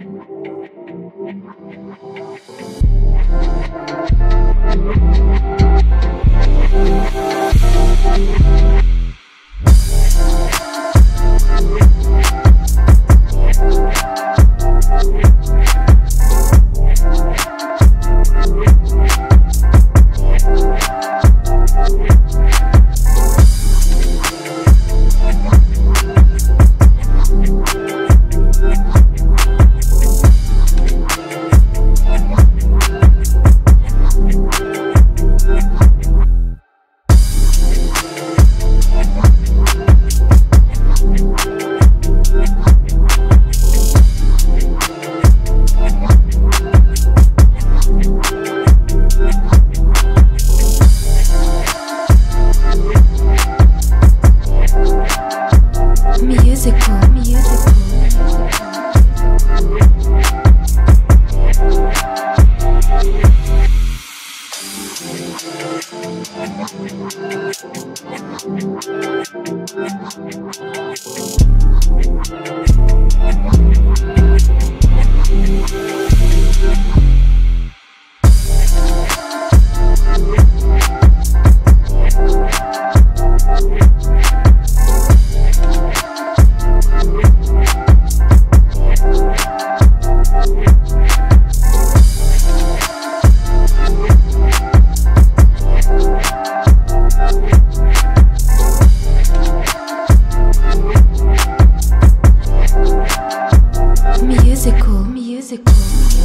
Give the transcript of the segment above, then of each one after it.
Thank you. Musical,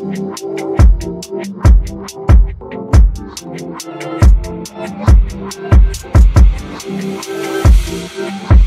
Thank you.